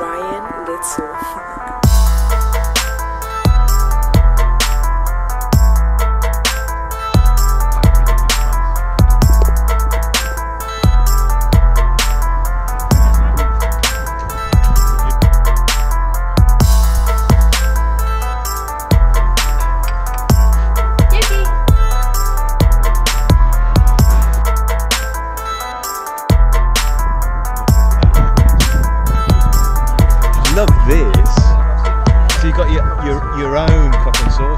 Brian Little. Love this. So you got your, your your own and sauce,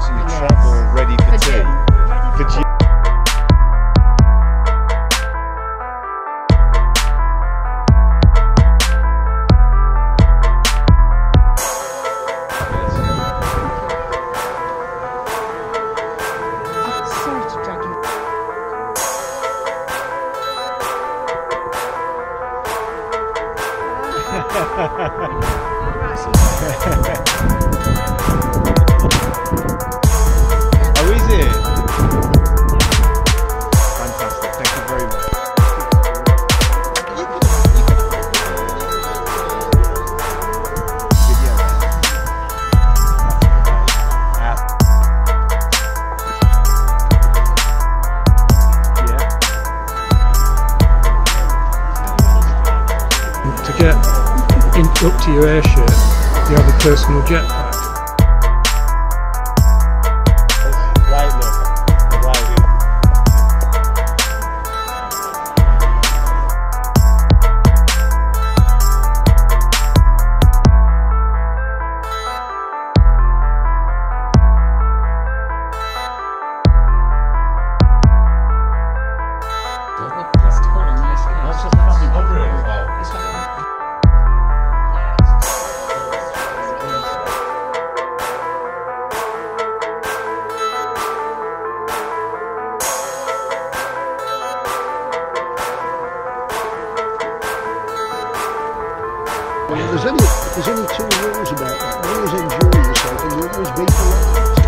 Oh, is it? Fantastic. Thank you very much. In, up to your airship, you have a personal jetpack. There's only, there's only two rules about that. One is enjoy yourself and the other is be polite.